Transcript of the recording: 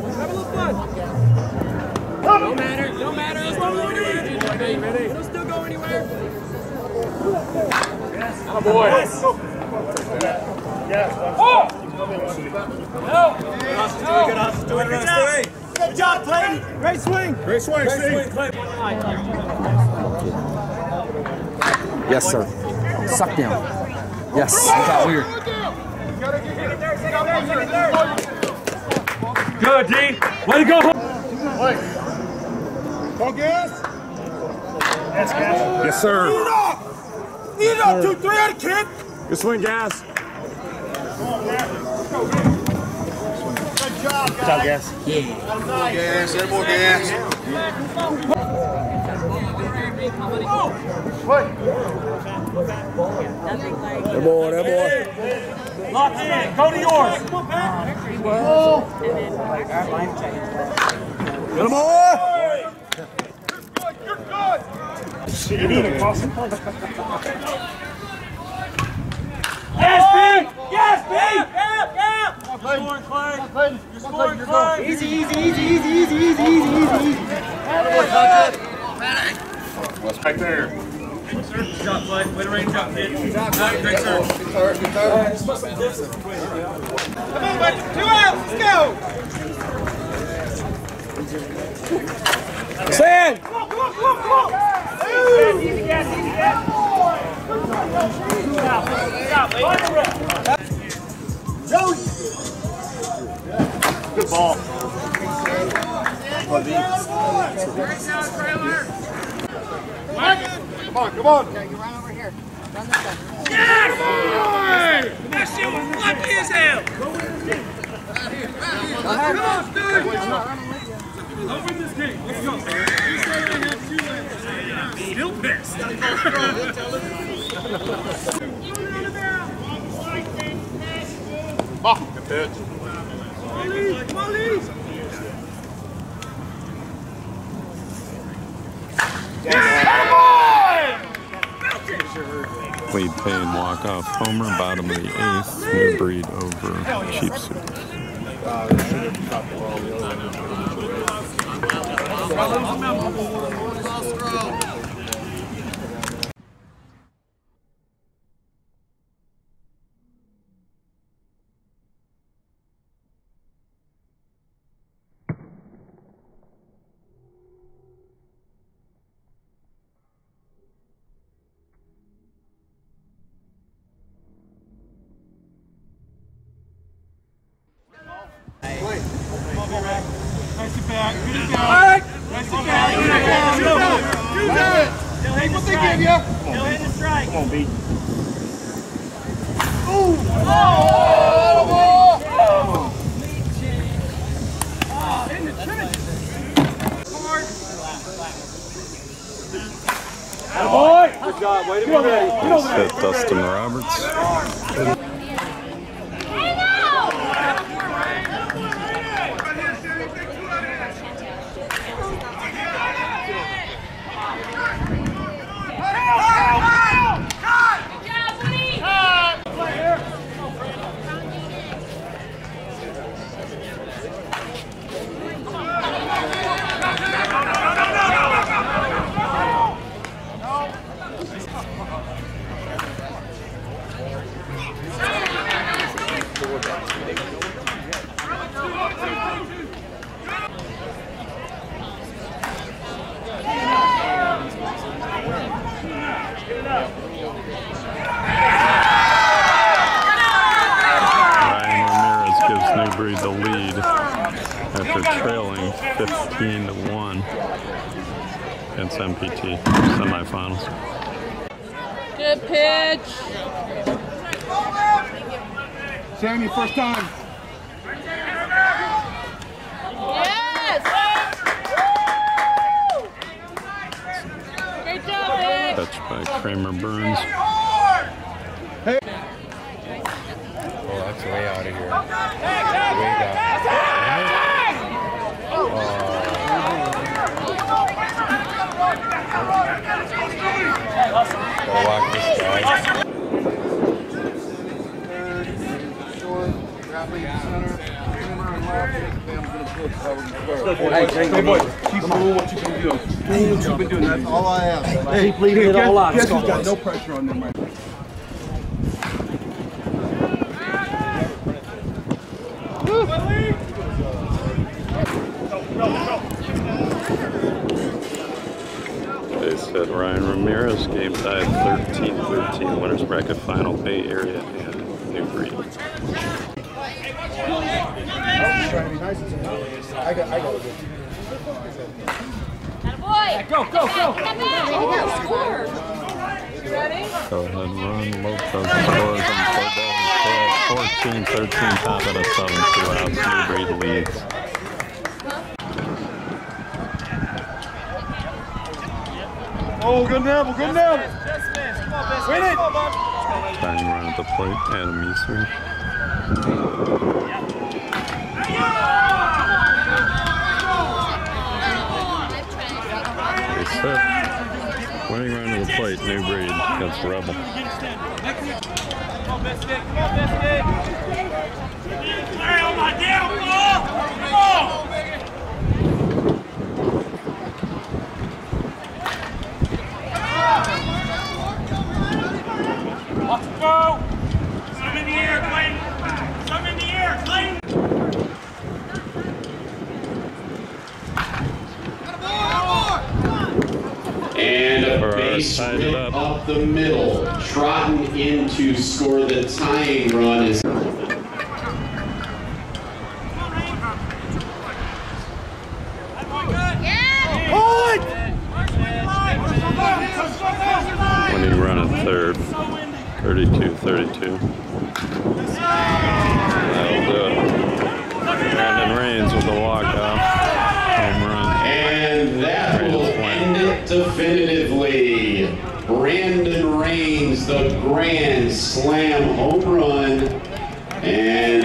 fun. Have a little fun. No matter. No matter. It'll go anywhere. It'll still go anywhere. Yes. Oh boy. Yes. Yes. Oh. No. Good. Good. Good job, Good job, Clayton. Great swing. Great swing, Great swing, Clayton. Yes, sir. Suck down. Yes. That got. Get there, get there, get there. Good, D. Way to go. Wait. Go, Gas. Yes, Gas. Yes, sir. Eat it up. Eat up, 2-3 kid. Good swing, Gas. On, Gas. Let's. Good job, guys. Good job, Gas. Yeah. Gas, everybody, Gas gas. That boy, that boy. Lock in. Go to yours. Come on! Good boy. Yes, B. Yes, B. Yeah, yeah. You're scoring, Clay. You're scoring, Clay. Easy, easy, easy, easy, easy, easy, easy, easy, easy. What's back there? Good job, Clay. Way to range up, kid. Great serve. Come on, buddy. Two outs. Let's go. Stand. Come on, come on, come on, come on. Easy gas, easy gas. Good ball. Come on, come on. Okay, you run over here. Run this way. Yes! Boy! That shit was lucky as hell. Come on, dude. I'm not running with you. I'll win this game. Let's go. You stay in here. You win. Still pissed. Fuck the bitch. Molly! Molly! Lead Payne walk off homer, bottom of the eighth. Newbreed over cheap suit. Nice and back. Good and down. All right. Nice and back. Good and down. Shoot down. Shoot down. They'll hit the strike. They'll hit the strike. Come on, B. Ooh. Oh. Oh. Oh. In the trenches. Forward. Attaboy. Good job. Wait a minute. Dustin Roberts. 15 to 1 against MPT semifinals. Good pitch. Sammy, first time. Yes. Great job, Vic. Touched by Kramer Burns. Oh, that's way out of here. Way down. Oh. Walk this guy. Short, grabbing center, Kramer and left. Bam's gonna Hey, boy, keep doing what you've been doing. Doing what you've been doing. That's all I ask. Hey, it. Guess who's got no pressure on them right? They said Ryan Ramirez, game tied 13-13, winners bracket final, Bay Area and Newbreed. Go, go, go. Go ahead, run. Lopez scores and 14-13, top of the seventh, two outs, Newbreed leads. Oh, good nibble, good nibble. Win it. Run at the plate, Adam Easter. They set. Winning to the plate, Newbreed against Rebel. Some in the air, Clayton. Some in the air, Clayton. And a Burr base tied it up. up the middle. Trotting in to score the tying run is Winning run at third, 32-32. That'll do it. Brandon Rains with the walk-off. Home run. And that will end it definitively. The grand slam home run. And